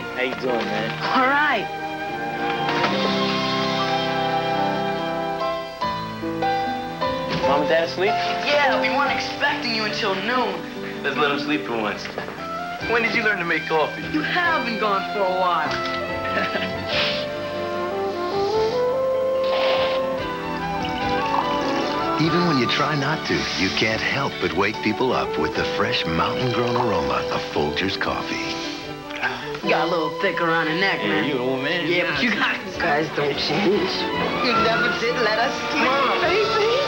How you doing, man? All right. Mom and Dad asleep? Yeah, we weren't expecting you until noon. Let's let them sleep for once. When did you learn to make coffee? You have been gone for a while. Even when you try not to, you can't help but wake people up with the fresh mountain-grown aroma of Folgers coffee. You got a little thick around the neck, Yeah, man. you an old man. Yeah, but you got You guys don't change. You never did let us sleep, baby.